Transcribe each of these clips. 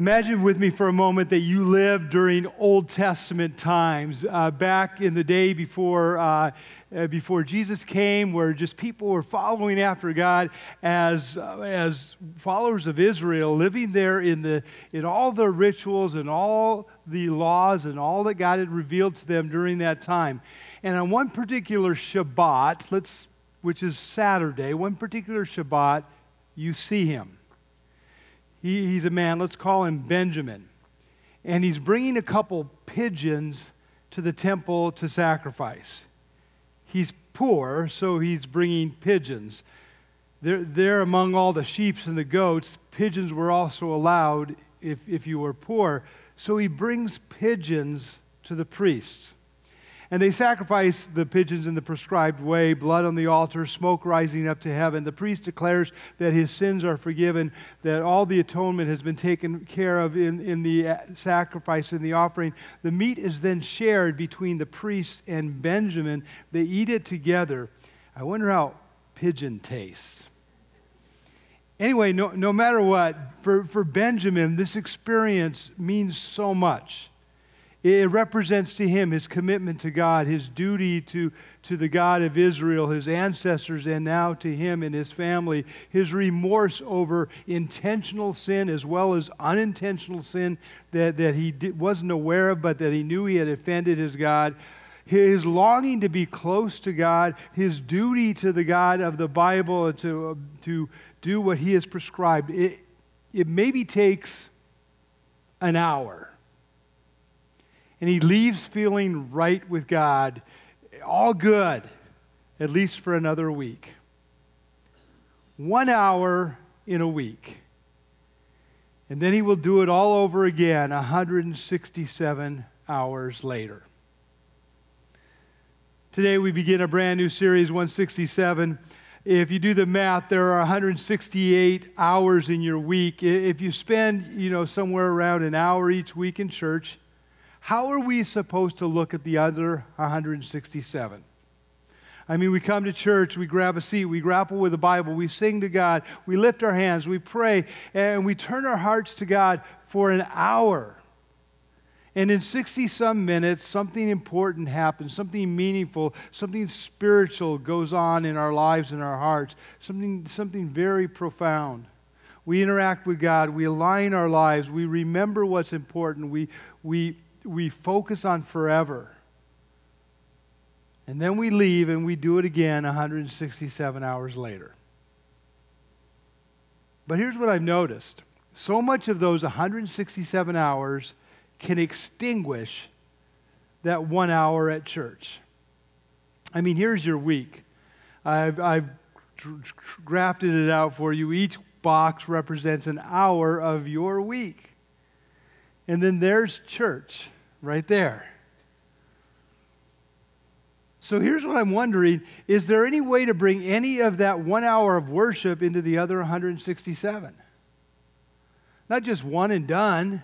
Imagine with me for a moment that you lived during Old Testament times, uh, back in the day before, uh, uh, before Jesus came, where just people were following after God as, uh, as followers of Israel, living there in, the, in all the rituals and all the laws and all that God had revealed to them during that time. And on one particular Shabbat, let's, which is Saturday, one particular Shabbat, you see him he, he's a man, let's call him Benjamin. And he's bringing a couple pigeons to the temple to sacrifice. He's poor, so he's bringing pigeons. There, there among all the sheep and the goats, pigeons were also allowed if, if you were poor. So he brings pigeons to the priests. And they sacrifice the pigeons in the prescribed way, blood on the altar, smoke rising up to heaven. The priest declares that his sins are forgiven, that all the atonement has been taken care of in, in the uh, sacrifice and the offering. The meat is then shared between the priest and Benjamin. They eat it together. I wonder how pigeon tastes. Anyway, no, no matter what, for, for Benjamin, this experience means so much. It represents to him his commitment to God, his duty to, to the God of Israel, his ancestors, and now to him and his family, his remorse over intentional sin as well as unintentional sin that, that he did, wasn't aware of, but that he knew he had offended his God, his longing to be close to God, his duty to the God of the Bible, to, to do what he has prescribed. It, it maybe takes an hour and he leaves feeling right with God, all good, at least for another week. One hour in a week. And then he will do it all over again 167 hours later. Today we begin a brand new series, 167. If you do the math, there are 168 hours in your week. If you spend, you know, somewhere around an hour each week in church, how are we supposed to look at the other 167? I mean, we come to church, we grab a seat, we grapple with the Bible, we sing to God, we lift our hands, we pray, and we turn our hearts to God for an hour. And in 60 some minutes, something important happens, something meaningful, something spiritual goes on in our lives and our hearts, something, something very profound. We interact with God, we align our lives, we remember what's important, we, we we focus on forever. And then we leave and we do it again 167 hours later. But here's what I've noticed so much of those 167 hours can extinguish that one hour at church. I mean, here's your week. I've, I've grafted it out for you. Each box represents an hour of your week. And then there's church right there. So here's what I'm wondering is there any way to bring any of that one hour of worship into the other 167? Not just one and done,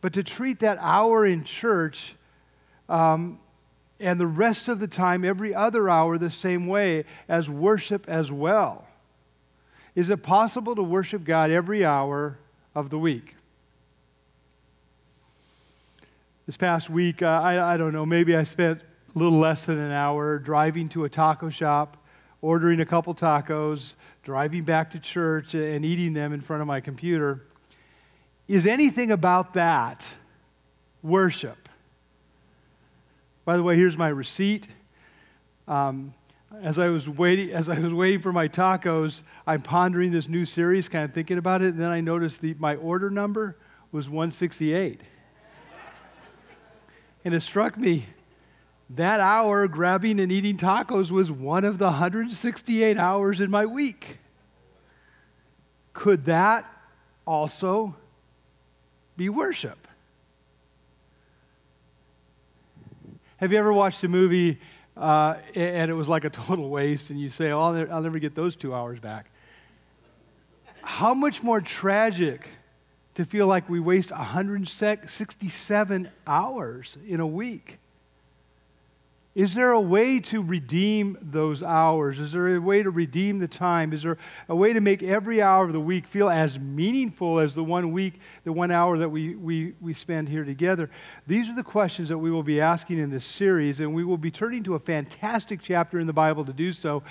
but to treat that hour in church um, and the rest of the time, every other hour, the same way as worship as well. Is it possible to worship God every hour of the week? This past week, uh, I, I don't know, maybe I spent a little less than an hour driving to a taco shop, ordering a couple tacos, driving back to church, and eating them in front of my computer. Is anything about that worship? By the way, here's my receipt. Um, as I was waiting, as I was waiting for my tacos, I'm pondering this new series, kind of thinking about it, and then I noticed the, my order number was 168. And it struck me that hour grabbing and eating tacos was one of the 168 hours in my week. Could that also be worship? Have you ever watched a movie uh, and it was like a total waste, and you say, oh, I'll, I'll never get those two hours back? How much more tragic to feel like we waste 167 hours in a week. Is there a way to redeem those hours? Is there a way to redeem the time? Is there a way to make every hour of the week feel as meaningful as the one week, the one hour that we, we, we spend here together? These are the questions that we will be asking in this series, and we will be turning to a fantastic chapter in the Bible to do so.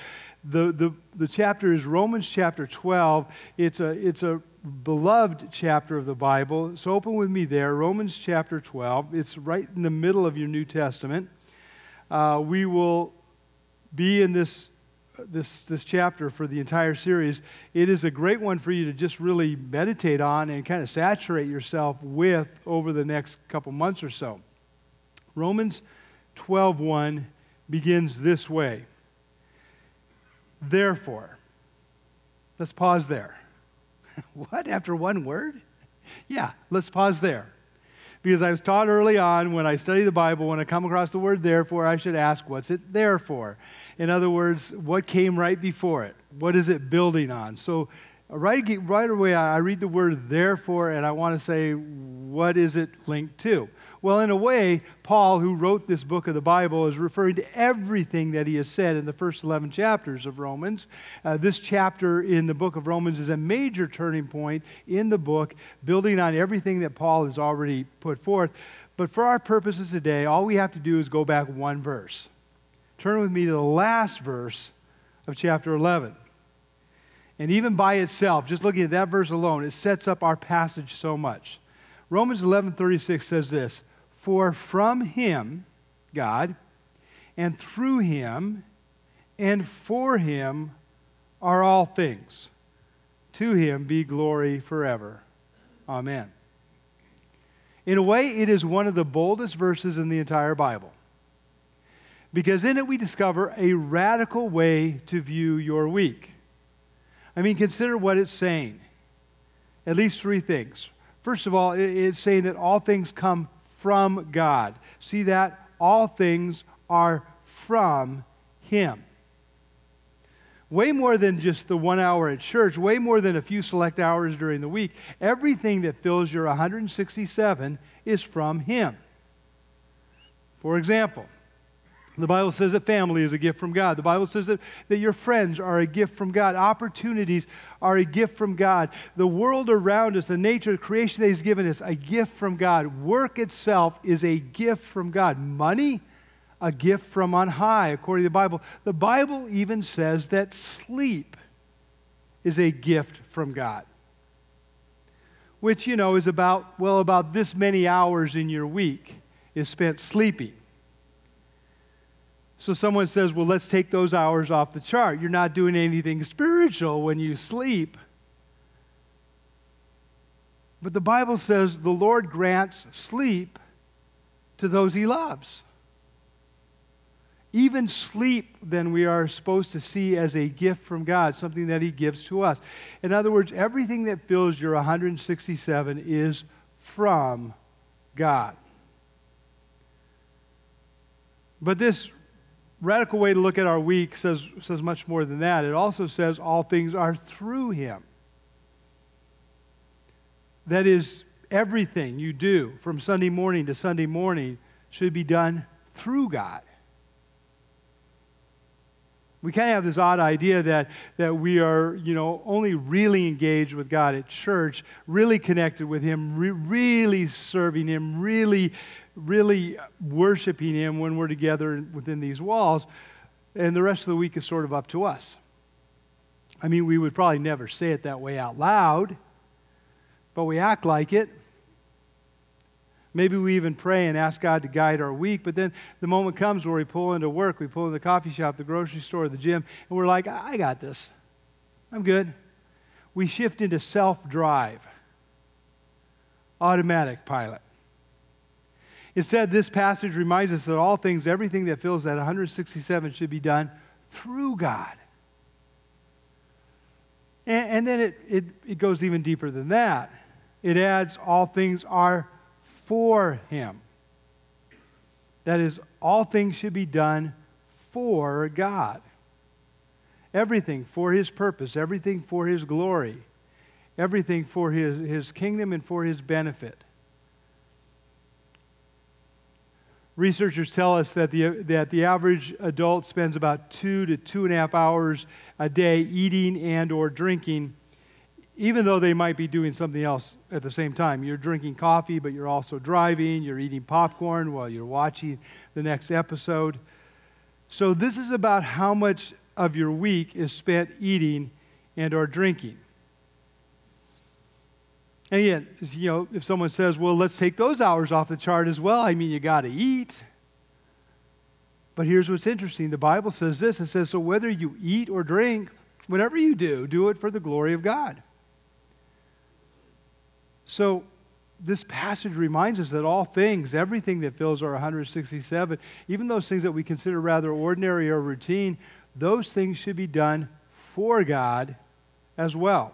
The, the, the chapter is Romans chapter 12. It's a, it's a beloved chapter of the Bible. So open with me there, Romans chapter 12. It's right in the middle of your New Testament uh, we will be in this, this, this chapter for the entire series. It is a great one for you to just really meditate on and kind of saturate yourself with over the next couple months or so. Romans 12:1 begins this way. Therefore, let's pause there. what after one word? Yeah, let's pause there because I was taught early on when I study the Bible, when I come across the word therefore, I should ask, what's it there for? In other words, what came right before it? What is it building on? So right, right away, I read the word therefore, and I want to say, what is it linked to? Well, in a way, Paul, who wrote this book of the Bible, is referring to everything that he has said in the first 11 chapters of Romans. Uh, this chapter in the book of Romans is a major turning point in the book, building on everything that Paul has already put forth. But for our purposes today, all we have to do is go back one verse. Turn with me to the last verse of chapter 11. And even by itself, just looking at that verse alone, it sets up our passage so much. Romans 11:36 says this, "For from him, God, and through him and for him are all things. To him be glory forever. Amen." In a way, it is one of the boldest verses in the entire Bible. Because in it we discover a radical way to view your week. I mean, consider what it's saying. At least three things. First of all, it's saying that all things come from God. See that? All things are from Him. Way more than just the one hour at church, way more than a few select hours during the week. Everything that fills your 167 is from Him. For example, the Bible says that family is a gift from God. The Bible says that, that your friends are a gift from God. Opportunities are a gift from God. The world around us, the nature of creation that He's given us, a gift from God. Work itself is a gift from God. Money, a gift from on high, according to the Bible. The Bible even says that sleep is a gift from God, which, you know, is about, well, about this many hours in your week is spent sleeping. So someone says, well, let's take those hours off the chart. You're not doing anything spiritual when you sleep. But the Bible says the Lord grants sleep to those he loves. Even sleep, then, we are supposed to see as a gift from God, something that He gives to us. In other words, everything that fills your 167 is from God. But this radical way to look at our week says, says much more than that. It also says all things are through him. That is, everything you do from Sunday morning to Sunday morning should be done through God. We kind of have this odd idea that, that we are, you know, only really engaged with God at church, really connected with Him, re- really serving Him, really really worshiping Him when we're together within these walls, and the rest of the week is sort of up to us. I mean, we would probably never say it that way out loud, but we act like it. Maybe we even pray and ask God to guide our week, but then the moment comes where we pull into work, we pull into the coffee shop, the grocery store, the gym, and we're like, I got this. I'm good. We shift into self drive, automatic pilot. Instead, this passage reminds us that all things, everything that fills that 167 should be done through God. And, and then it, it, it goes even deeper than that. It adds, all things are for Him. That is, all things should be done for God. Everything for His purpose, everything for His glory, everything for His, his kingdom and for His benefit. Researchers tell us that the, that the average adult spends about two to two and a half hours a day eating and or drinking, even though they might be doing something else at the same time. You're drinking coffee, but you're also driving. You're eating popcorn while you're watching the next episode. So this is about how much of your week is spent eating and or drinking. And again, you know, if someone says, well, let's take those hours off the chart as well, I mean, you got to eat. But here's what's interesting the Bible says this it says, so whether you eat or drink, whatever you do, do it for the glory of God. So, this passage reminds us that all things, everything that fills our 167, even those things that we consider rather ordinary or routine, those things should be done for God as well.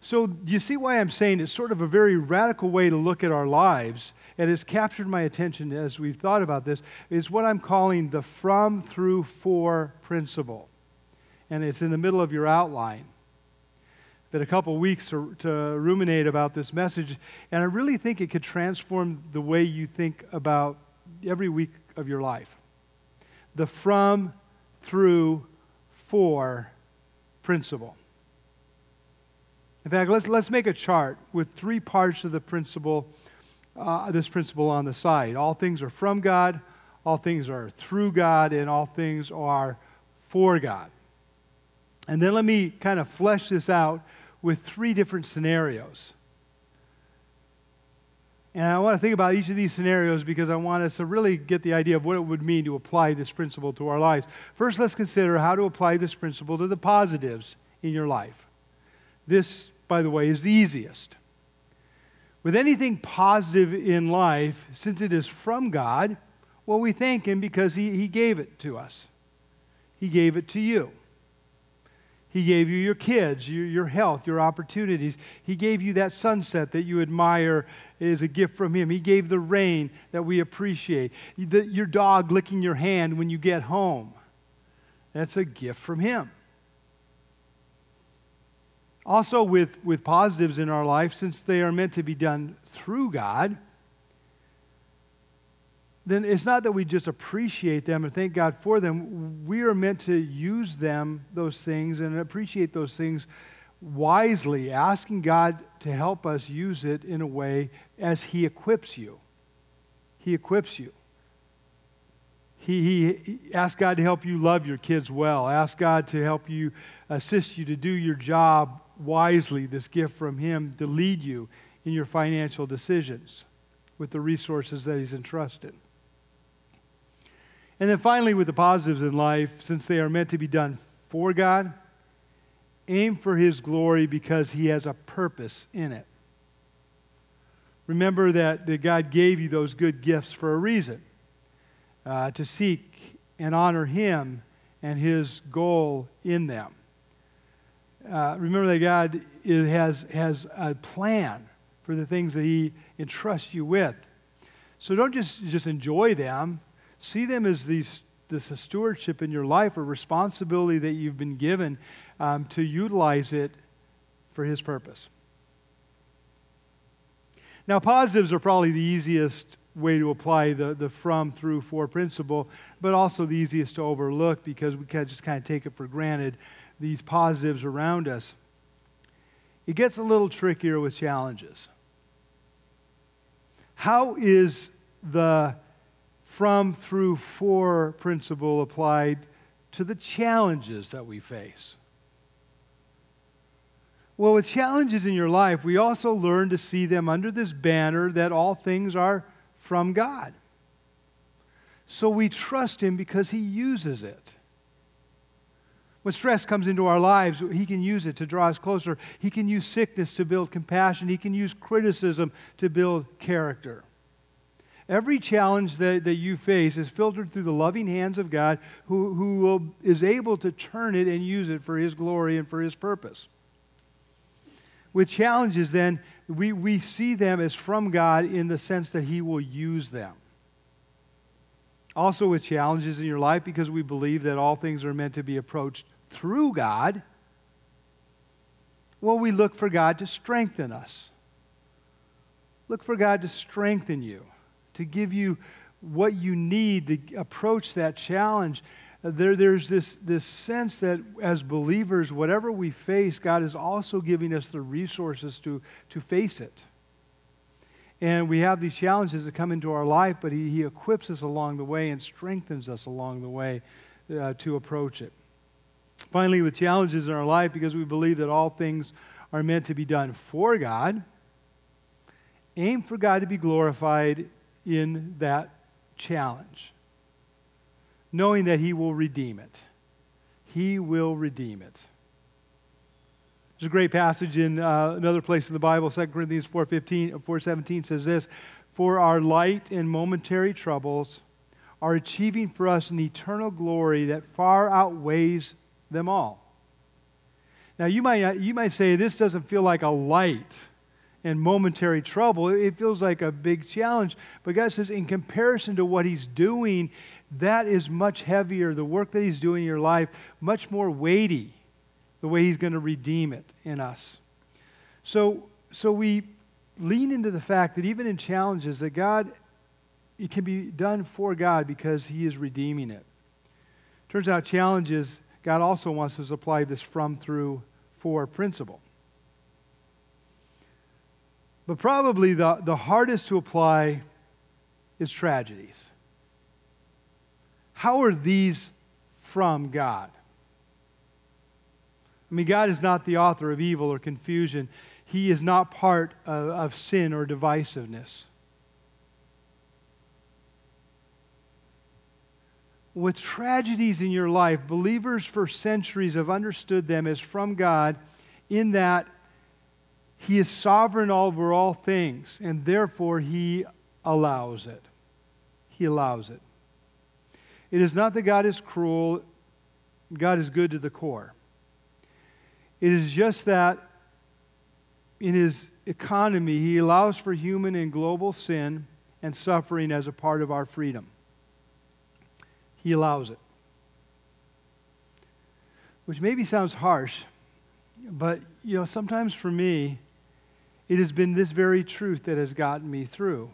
So, you see why I'm saying it's sort of a very radical way to look at our lives, and it's captured my attention as we've thought about this, is what I'm calling the from, through, for principle. And it's in the middle of your outline. That a couple weeks to, to ruminate about this message, and I really think it could transform the way you think about every week of your life. The from, through, for principle. In fact, let's, let's make a chart with three parts of the principle, uh, this principle on the side. All things are from God, all things are through God, and all things are for God. And then let me kind of flesh this out with three different scenarios. And I want to think about each of these scenarios because I want us to really get the idea of what it would mean to apply this principle to our lives. First, let's consider how to apply this principle to the positives in your life. This by the way, is the easiest. With anything positive in life, since it is from God, well, we thank Him because He, he gave it to us. He gave it to you. He gave you your kids, your, your health, your opportunities. He gave you that sunset that you admire is a gift from Him. He gave the rain that we appreciate. The, your dog licking your hand when you get home. That's a gift from Him. Also, with, with positives in our life, since they are meant to be done through God, then it's not that we just appreciate them and thank God for them. We are meant to use them, those things, and appreciate those things wisely, asking God to help us use it in a way as He equips you. He equips you. He, he, he ask God to help you love your kids well. Ask God to help you assist you to do your job wisely this gift from Him to lead you in your financial decisions with the resources that He's entrusted. And then finally, with the positives in life, since they are meant to be done for God, aim for His glory because He has a purpose in it. Remember that, that God gave you those good gifts for a reason uh, to seek and honor Him and His goal in them uh, remember that God has, has a plan for the things that He entrusts you with. So don't just, just enjoy them, see them as these, this stewardship in your life, a responsibility that you've been given um, to utilize it for His purpose. Now, positives are probably the easiest way to apply the, the from, through, for principle, but also the easiest to overlook because we can just kind of take it for granted these positives around us. It gets a little trickier with challenges. How is the from, through, for principle applied to the challenges that we face? Well, with challenges in your life, we also learn to see them under this banner that all things are from God. So we trust Him because He uses it. When stress comes into our lives, He can use it to draw us closer. He can use sickness to build compassion. He can use criticism to build character. Every challenge that, that you face is filtered through the loving hands of God who, who will, is able to turn it and use it for His glory and for His purpose. With challenges, then, we, we see them as from God in the sense that He will use them also with challenges in your life because we believe that all things are meant to be approached through God, well, we look for God to strengthen us. Look for God to strengthen you, to give you what you need to approach that challenge. There, there's this, this sense that as believers, whatever we face, God is also giving us the resources to, to face it. And we have these challenges that come into our life, but He, he equips us along the way and strengthens us along the way uh, to approach it. Finally, with challenges in our life, because we believe that all things are meant to be done for God, aim for God to be glorified in that challenge, knowing that He will redeem it. He will redeem it. There's a great passage in uh, another place in the Bible, 2 Corinthians 4.15, 4.17 says this, For our light and momentary troubles are achieving for us an eternal glory that far outweighs them all. Now, you might, you might say this doesn't feel like a light and momentary trouble. It feels like a big challenge. But God says, in comparison to what He's doing, that is much heavier. The work that He's doing in your life, much more weighty, the way He's going to redeem it in us. So, so we lean into the fact that even in challenges, that God, it can be done for God because He is redeeming it. Turns out, challenges, God also wants us to apply this from, through, for principle. But probably the, the hardest to apply is tragedies. How are these from God? I mean, God is not the author of evil or confusion. He is not part of, of sin or divisiveness. With tragedies in your life, believers for centuries have understood them as from God in that he is sovereign over all things, and therefore he allows it. He allows it. It is not that God is cruel, God is good to the core. It is just that in his economy, he allows for human and global sin and suffering as a part of our freedom. He allows it. Which maybe sounds harsh, but you know, sometimes for me, it has been this very truth that has gotten me through.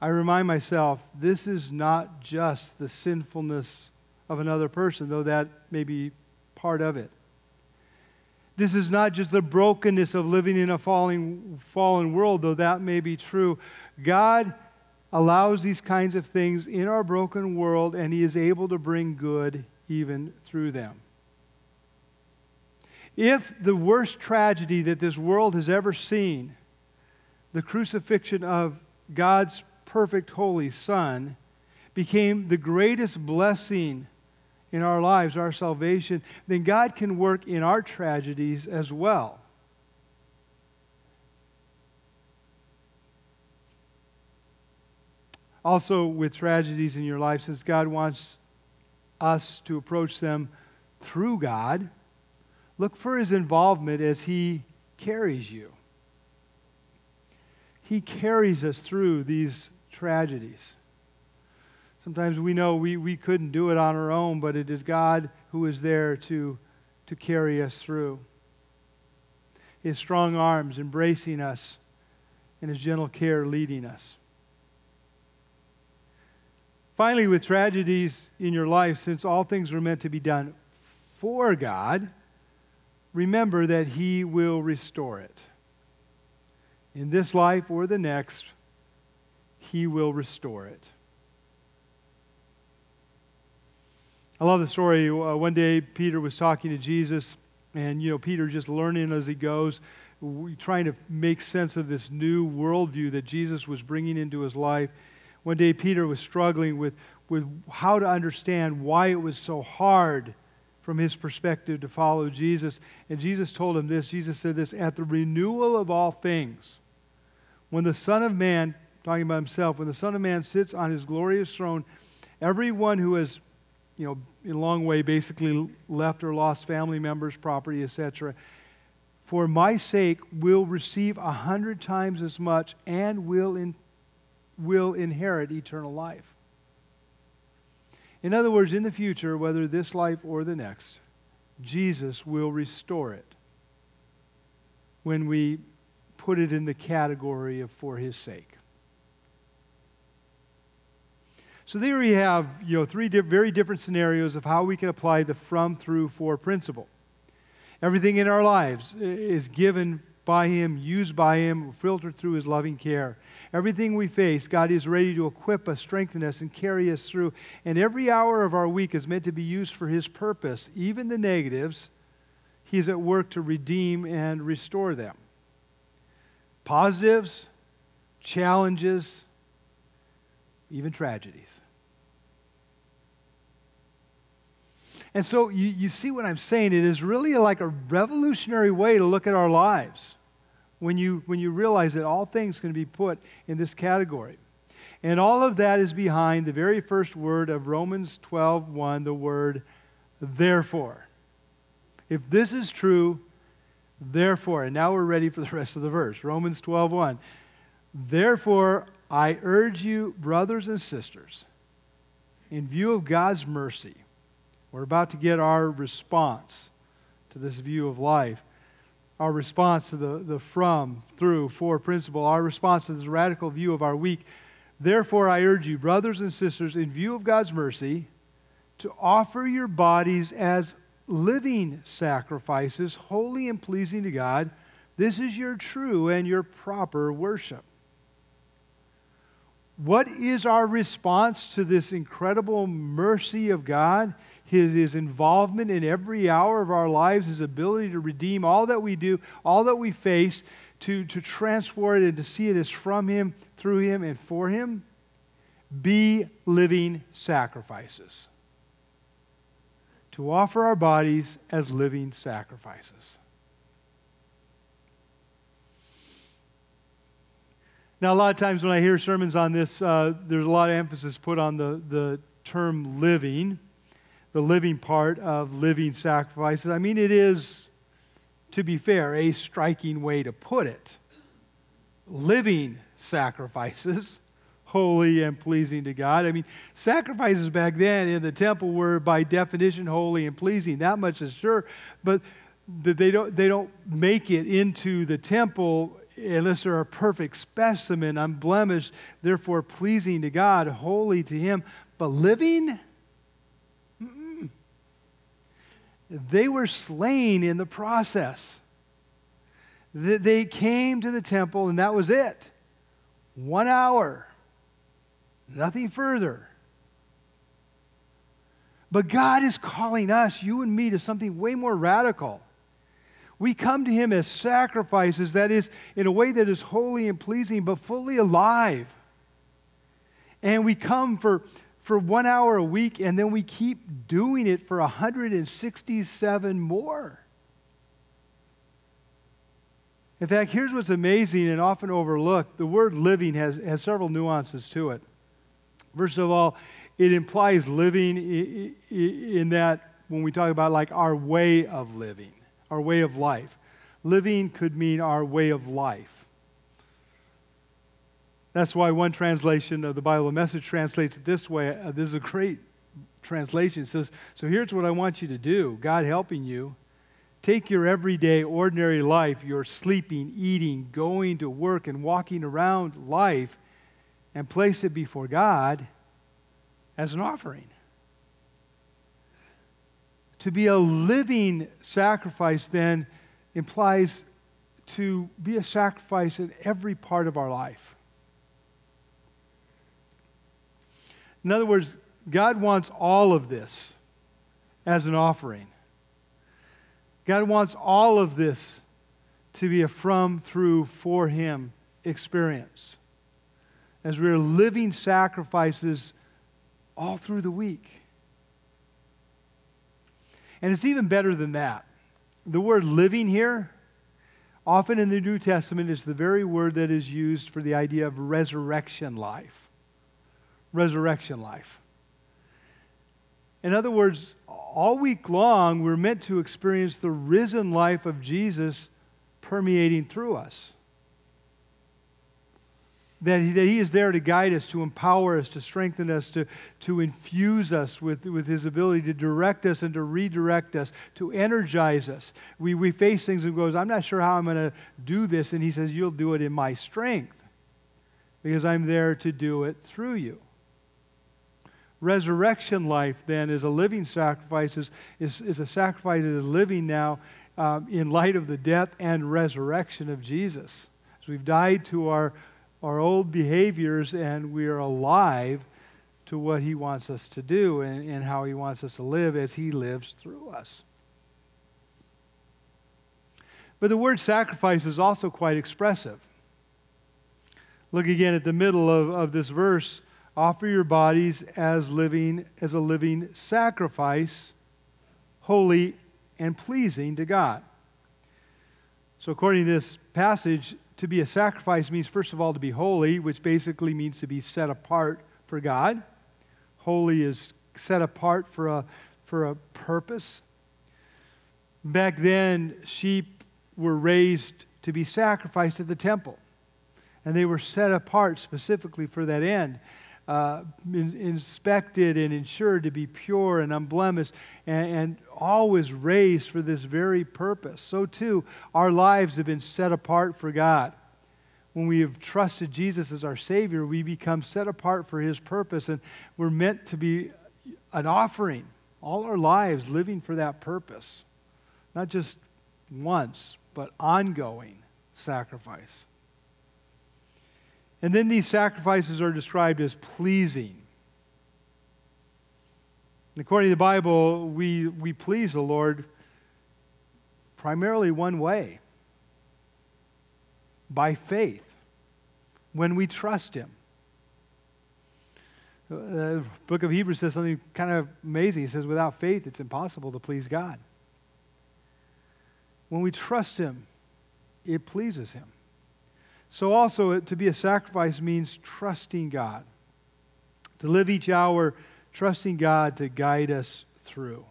I remind myself this is not just the sinfulness of another person, though that may be part of it. This is not just the brokenness of living in a falling, fallen world, though that may be true. God allows these kinds of things in our broken world, and He is able to bring good even through them. If the worst tragedy that this world has ever seen, the crucifixion of God's perfect, holy Son, became the greatest blessing in our lives, our salvation, then God can work in our tragedies as well. Also, with tragedies in your life, since God wants us to approach them through God, Look for his involvement as he carries you. He carries us through these tragedies. Sometimes we know we, we couldn't do it on our own, but it is God who is there to, to carry us through. His strong arms embracing us and his gentle care leading us. Finally, with tragedies in your life, since all things were meant to be done for God, remember that He will restore it. In this life or the next, He will restore it. I love the story. Uh, one day, Peter was talking to Jesus, and, you know, Peter just learning as he goes, trying to make sense of this new worldview that Jesus was bringing into his life. One day, Peter was struggling with, with how to understand why it was so hard from his perspective to follow Jesus. And Jesus told him this Jesus said this at the renewal of all things, when the Son of Man, talking about himself, when the Son of Man sits on his glorious throne, everyone who has, you know, in a long way basically left or lost family members, property, etc., for my sake will receive a hundred times as much and will, in, will inherit eternal life. In other words, in the future, whether this life or the next, Jesus will restore it when we put it in the category of for his sake. So there we have, you know, three di- very different scenarios of how we can apply the from, through, for principle. Everything in our lives is given by Him, used by Him, filtered through His loving care. Everything we face, God is ready to equip us, strengthen us, and carry us through. And every hour of our week is meant to be used for His purpose. Even the negatives, He's at work to redeem and restore them. Positives, challenges, even tragedies. And so you, you see what I'm saying? It is really like a revolutionary way to look at our lives when you, when you realize that all things can be put in this category. And all of that is behind the very first word of Romans 12 1, the word therefore. If this is true, therefore, and now we're ready for the rest of the verse. Romans 12 1. Therefore, I urge you, brothers and sisters, in view of God's mercy, we're about to get our response to this view of life, our response to the, the from, through, for principle, our response to this radical view of our week. Therefore, I urge you, brothers and sisters, in view of God's mercy, to offer your bodies as living sacrifices, holy and pleasing to God. This is your true and your proper worship. What is our response to this incredible mercy of God? His, his involvement in every hour of our lives, His ability to redeem all that we do, all that we face, to, to transform it and to see it as from Him, through Him, and for Him? Be living sacrifices. To offer our bodies as living sacrifices. Now, a lot of times when I hear sermons on this, uh, there's a lot of emphasis put on the, the term living, the living part of living sacrifices. I mean, it is, to be fair, a striking way to put it. Living sacrifices, holy and pleasing to God. I mean, sacrifices back then in the temple were by definition holy and pleasing. That much is sure. But they don't, they don't make it into the temple unless they're a perfect specimen, unblemished, therefore pleasing to God, holy to Him. But living, they were slain in the process. They came to the temple, and that was it. One hour, nothing further. But God is calling us, you and me, to something way more radical. We come to Him as sacrifices, that is, in a way that is holy and pleasing, but fully alive. And we come for, for one hour a week, and then we keep doing it for 167 more. In fact, here's what's amazing and often overlooked the word living has, has several nuances to it. First of all, it implies living in that when we talk about like our way of living our way of life. Living could mean our way of life. That's why one translation of the Bible message translates it this way. Uh, this is a great translation. It says, So here's what I want you to do God helping you. Take your everyday, ordinary life, your sleeping, eating, going to work, and walking around life, and place it before God as an offering to be a living sacrifice then implies to be a sacrifice in every part of our life. In other words, God wants all of this as an offering. God wants all of this to be a from, through, for Him experience. As we are living sacrifices all through the week. And it's even better than that. The word living here, often in the New Testament, is the very word that is used for the idea of resurrection life. Resurrection life. In other words, all week long, we're meant to experience the risen life of Jesus permeating through us that he, that he is there to guide us, to empower us, to strengthen us, to, to infuse us with, with His ability to direct us and to redirect us, to energize us. We, we face things and goes, I'm not sure how I'm going to do this. And He says, You'll do it in my strength because I'm there to do it through you. Resurrection life, then, is a living sacrifice, is, is, is a sacrifice that is living now um, in light of the death and resurrection of Jesus. As we've died to our, our old behaviors and we are alive to what He wants us to do and, and how He wants us to live as He lives through us. But the word sacrifice is also quite expressive. Look again at the middle of, of this verse. Offer your bodies as living as a living sacrifice, holy and pleasing to God. So according to this passage, to be a sacrifice means first of all to be holy, which basically means to be set apart for God. Holy is set apart for a, for a purpose. Back then, sheep were raised to be sacrificed at the temple and they were set apart specifically for that end. Uh, in, inspected and ensured to be pure and unblemished and, and, always raised for this very purpose. So, too, our lives have been set apart for God. When we have trusted Jesus as our Savior, we become set apart for His purpose, and we're meant to be an offering all our lives living for that purpose. Not just once, but ongoing sacrifice. And then these sacrifices are described as pleasing. According to the Bible, we, we please the Lord primarily one way by faith, when we trust Him. Uh, the book of Hebrews says something kind of amazing. He says, without faith, it's impossible to please God. When we trust Him, it pleases Him. So, also, to be a sacrifice means trusting God, to live each hour trusting God to guide us through.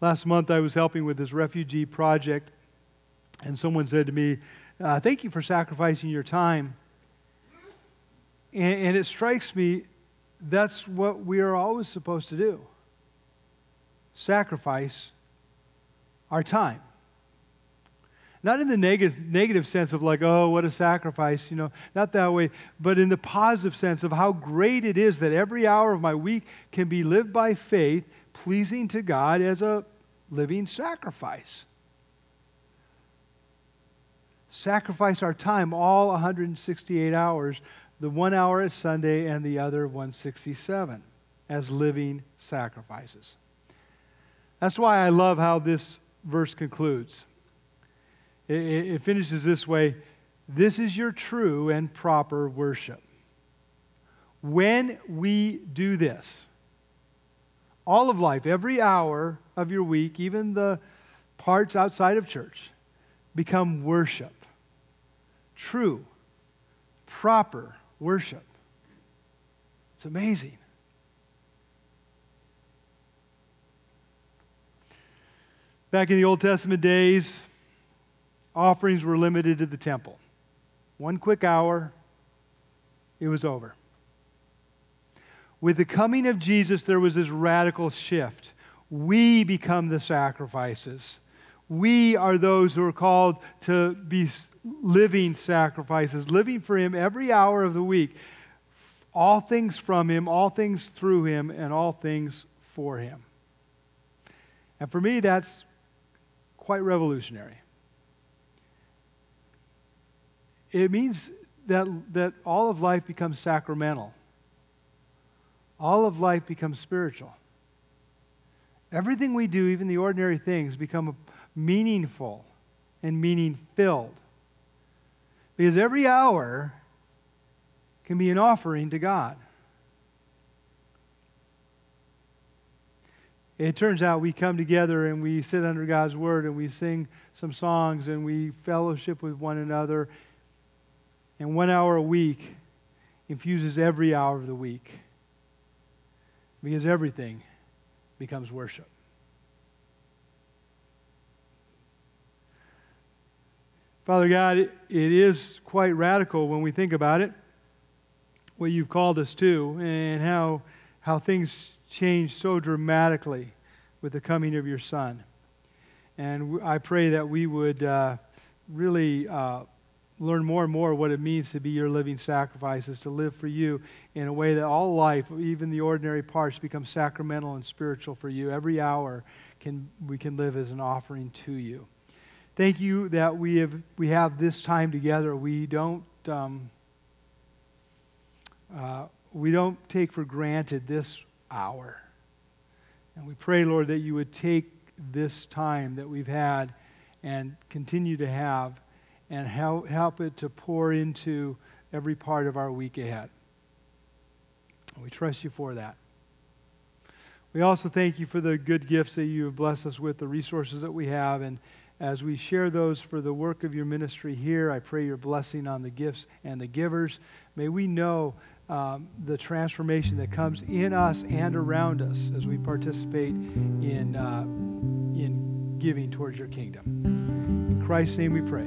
Last month, I was helping with this refugee project, and someone said to me, uh, Thank you for sacrificing your time. And, and it strikes me that's what we are always supposed to do sacrifice our time. Not in the neg- negative sense of like, oh, what a sacrifice, you know, not that way, but in the positive sense of how great it is that every hour of my week can be lived by faith, pleasing to God as a living sacrifice. Sacrifice our time, all 168 hours, the one hour at Sunday and the other 167, as living sacrifices. That's why I love how this verse concludes. It, it finishes this way This is your true and proper worship. When we do this, all of life, every hour of your week, even the parts outside of church, become worship. True, proper worship. It's amazing. Back in the Old Testament days, offerings were limited to the temple. One quick hour, it was over. With the coming of Jesus, there was this radical shift. We become the sacrifices. We are those who are called to be living sacrifices, living for Him every hour of the week. All things from Him, all things through Him, and all things for Him. And for me, that's quite revolutionary it means that, that all of life becomes sacramental. All of life becomes spiritual. Everything we do, even the ordinary things, become meaningful and meaning filled. Because every hour can be an offering to God. It turns out we come together and we sit under God's word and we sing some songs and we fellowship with one another and one hour a week infuses every hour of the week because everything becomes worship. Father God, it, is quite radical when we think about it, what you've called us to, and how, how things change so dramatically with the coming of your Son. And I pray that we would uh, really uh, learn more and more what it means to be your living sacrifices, to live for you in a way that all life, even the ordinary parts, become sacramental and spiritual for you. Every hour can, we can live as an offering to you. Thank you that we have, we have this time together. We don't, um, uh, we don't take for granted this hour. And we pray, Lord, that you would take this time that we've had and continue to have and help, help it to pour into every part of our week ahead. We trust you for that. We also thank you for the good gifts that you have blessed us with, the resources that we have. And as we share those for the work of your ministry here, I pray your blessing on the gifts and the givers. May we know um, the transformation that comes in us and around us as we participate in, uh, in giving towards your kingdom. In Christ's name we pray.